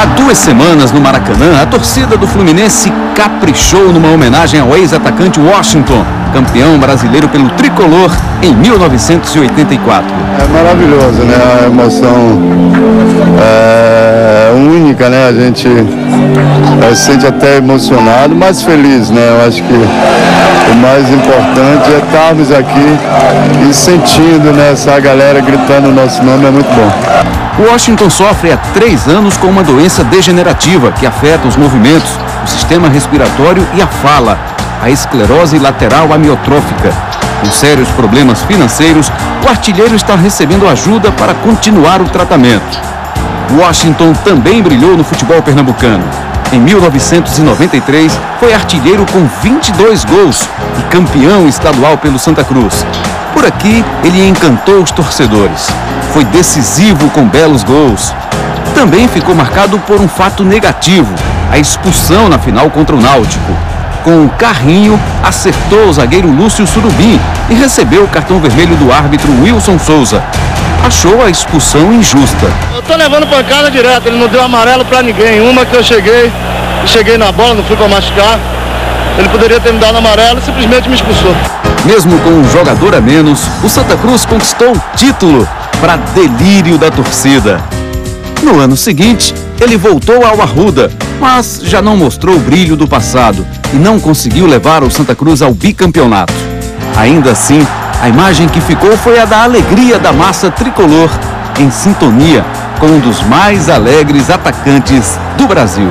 Há duas semanas no Maracanã, a torcida do Fluminense caprichou numa homenagem ao ex-atacante Washington, campeão brasileiro pelo tricolor em 1984. É maravilhoso, né? A emoção é única, né? A gente é, se sente até emocionado, mas feliz, né? Eu acho que o mais importante é estarmos aqui e sentindo né, essa galera gritando o nosso nome, é muito bom. Washington sofre há três anos com uma doença degenerativa que afeta os movimentos, o sistema respiratório e a fala, a esclerose lateral amiotrófica. Com sérios problemas financeiros, o artilheiro está recebendo ajuda para continuar o tratamento. Washington também brilhou no futebol pernambucano. Em 1993, foi artilheiro com 22 gols e campeão estadual pelo Santa Cruz. Por aqui, ele encantou os torcedores. Foi decisivo com belos gols. Também ficou marcado por um fato negativo, a expulsão na final contra o Náutico. Com um carrinho, acertou o zagueiro Lúcio Surubim e recebeu o cartão vermelho do árbitro Wilson Souza. Achou a expulsão injusta. Eu tô levando pancada direto, ele não deu amarelo para ninguém. Uma que eu cheguei, cheguei na bola, não fui para machucar. Ele poderia ter me dado amarelo e simplesmente me expulsou. Mesmo com um jogador a menos, o Santa Cruz conquistou o título para delírio da torcida. No ano seguinte, ele voltou ao Arruda, mas já não mostrou o brilho do passado e não conseguiu levar o Santa Cruz ao bicampeonato. Ainda assim, a imagem que ficou foi a da alegria da massa tricolor, em sintonia com um dos mais alegres atacantes do Brasil.